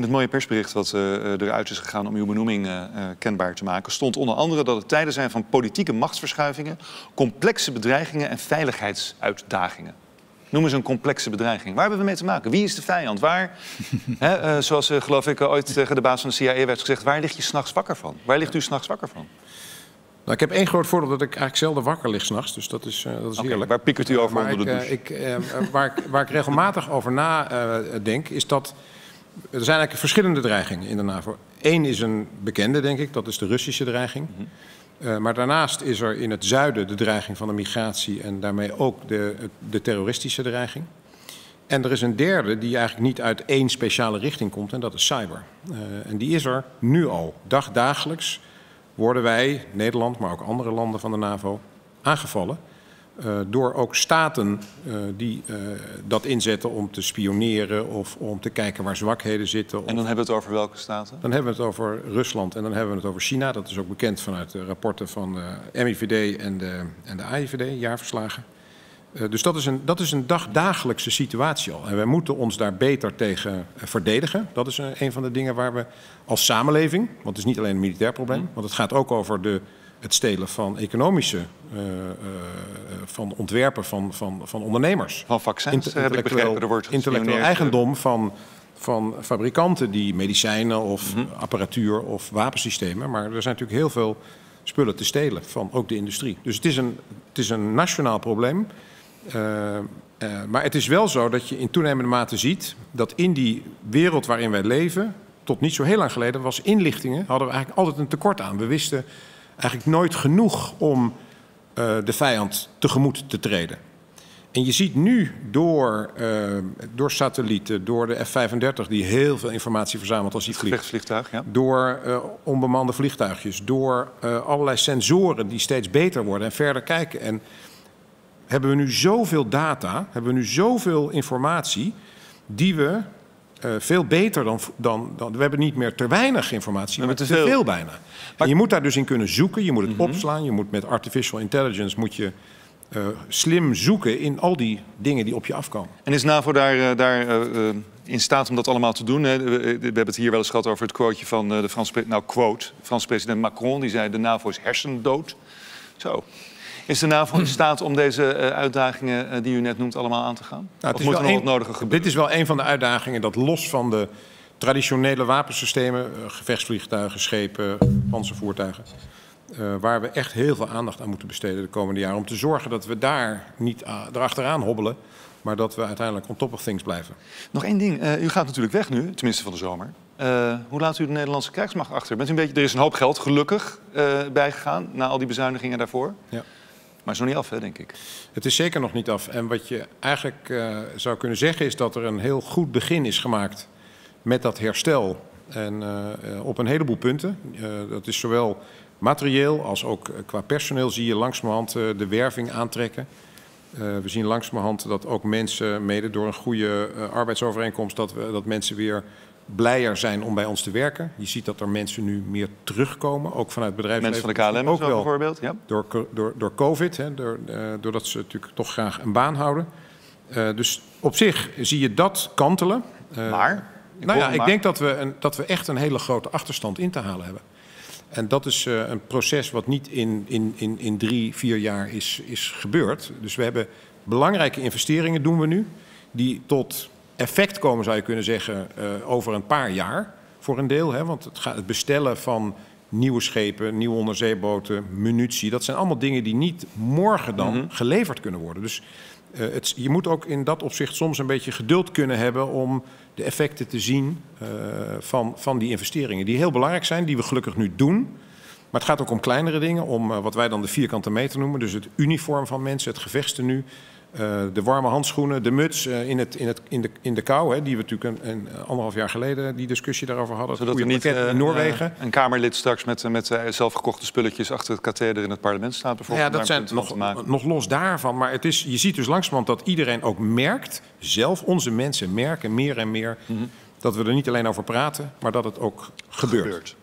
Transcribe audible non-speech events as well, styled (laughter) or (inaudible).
In het mooie persbericht wat uh, eruit is gegaan om uw benoeming uh, kenbaar te maken, stond onder andere dat het tijden zijn van politieke machtsverschuivingen, complexe bedreigingen en veiligheidsuitdagingen. Noem eens een complexe bedreiging. Waar hebben we mee te maken? Wie is de vijand? Waar, (laughs) hè, zoals geloof ik ooit tegen de baas van de CIA werd gezegd, waar ligt je s'nachts wakker van? Waar ligt u s'nachts wakker van? Nou, ik heb één groot voordeel dat ik eigenlijk zelden wakker lig s'nachts. Dus dat is, uh, dat is okay, heerlijk. Waar pikkert u over maar onder de douche? Ik, uh, waar, ik, waar ik regelmatig over nadenk, is dat... Er zijn eigenlijk verschillende dreigingen in de NAVO. Eén is een bekende, denk ik. Dat is de Russische dreiging. Mm -hmm. uh, maar daarnaast is er in het zuiden de dreiging van de migratie... en daarmee ook de, de terroristische dreiging. En er is een derde die eigenlijk niet uit één speciale richting komt... en dat is cyber. en die is er nu al, dagdagelijks worden wij, Nederland, maar ook andere landen van de NAVO, aangevallen. Uh, door ook staten uh, die uh, dat inzetten om te spioneren of om te kijken waar zwakheden zitten. En dan hebben we het over welke staten? Dan hebben we het over Rusland en dan hebben we het over China. Dat is ook bekend vanuit de rapporten van de MIVD en de, en de AIVD, jaarverslagen. Dus dat is, een, dat is een dagdagelijkse situatie al. En wij moeten ons daar beter tegen verdedigen. Dat is een, een, van de dingen waar we als samenleving, want het is niet alleen een militair probleem, want het gaat ook over de, het stelen van economische, uh, van ontwerpen van, van, van ondernemers. Van vaccins, Inter heb ik begrepen. Er wordt intellectueel eigendom van, van fabrikanten die medicijnen of mm -hmm. apparatuur of wapensystemen. Maar er zijn natuurlijk heel veel spullen te stelen van ook de industrie. Dus het is een, het is een nationaal probleem. Uh, uh, maar het is wel zo dat je in toenemende mate ziet dat in die wereld waarin wij leven, tot niet zo heel lang geleden, was inlichtingen, hadden we eigenlijk altijd een tekort aan. We wisten eigenlijk nooit genoeg om uh, de vijand tegemoet te treden. En je ziet nu door, door satellieten, door de F-35 die heel veel informatie verzamelt als die vliegt. Ja. Door onbemande vliegtuigjes, door allerlei sensoren die steeds beter worden en verder kijken. En hebben we nu zoveel data, hebben we nu zoveel informatie, die we uh, veel beter dan, dan, dan, We hebben niet meer te weinig informatie, maar te veel, veel bijna. Maar je moet daar dus in kunnen zoeken, je moet het mm -hmm. opslaan, je moet met artificial intelligence moet je uh, slim zoeken in al die dingen die op je afkomen. En is NAVO daar, uh, daar in staat om dat allemaal te doen? Hè? We, we, hebben het hier wel eens gehad over het quoteje van de Franse, nou, quote, Franse president Macron, die zei de NAVO is hersendood. Zo. Is de NAVO in staat om deze uh, uitdagingen uh, die u net noemt allemaal aan te gaan? Nou, of moet er nog wat nodige gebeuren? Dit is wel een van de uitdagingen dat los van de traditionele wapensystemen, uh, gevechtsvliegtuigen, schepen, panzervoertuigen, waar we echt heel veel aandacht aan moeten besteden de komende jaren. Om te zorgen dat we daar niet erachteraan hobbelen, maar dat we uiteindelijk on top of things blijven. Nog één ding. u gaat natuurlijk weg nu, tenminste van de zomer. hoe laat u de Nederlandse krijgsmacht achter? Bent u een beetje, er is een hoop geld gelukkig bijgegaan na al die bezuinigingen daarvoor. Ja. Maar het is nog niet af, hè, denk ik. Het is zeker nog niet af. En wat je eigenlijk uh, zou kunnen zeggen is dat er een heel goed begin is gemaakt met dat herstel. En uh, op een heleboel punten. Uh, dat is zowel materieel als ook qua personeel zie je langzamerhand de werving aantrekken. we zien langzamerhand dat ook mensen, mede door een goede arbeidsovereenkomst, dat, we, dat mensen weer blijer zijn om bij ons te werken. Je ziet dat er mensen nu meer terugkomen, ook vanuit bedrijfsleven. Mensen van de KLM ook wel, bijvoorbeeld? Ja. Door, door, door COVID, hè, door, uh, doordat ze natuurlijk toch graag een baan houden. Uh, dus op zich zie je dat kantelen. Uh, maar? Ik nou ja, ik maar. denk dat we, een, dat we echt een hele grote achterstand in te halen hebben. En dat is een proces wat niet in, in, in, in drie, vier jaar is, is gebeurd. Dus we hebben belangrijke investeringen doen we nu, die tot effect komen, zou je kunnen zeggen, uh, over een paar jaar voor een deel. Hè? Want het, gaat, het bestellen van nieuwe schepen, nieuwe onderzeeboten, munitie, dat zijn allemaal dingen die niet morgen dan mm -hmm. geleverd kunnen worden. Dus uh, het, je moet ook in dat opzicht soms een beetje geduld kunnen hebben om de effecten te zien uh, van, van die investeringen. Die heel belangrijk zijn, die we gelukkig nu doen. Maar het gaat ook om kleinere dingen, om uh, wat wij dan de vierkante meter noemen. Dus het uniform van mensen, het gevechtstenu, de warme handschoenen, de muts uh, in, het, in, het, in, de, in de kou. Hè, die we natuurlijk een, een, anderhalf jaar geleden die discussie daarover hadden. Zodat er niet uh, in Noorwegen. een Kamerlid straks met, met zelfgekochte spulletjes achter het katheder in het parlement staat bijvoorbeeld. Ja, dat zijn nog, nog los daarvan. Maar het is, je ziet dus langzamerhand dat iedereen ook merkt, zelf onze mensen merken meer en meer... Mm -hmm. dat we er niet alleen over praten, maar dat het ook gebeurt. gebeurt.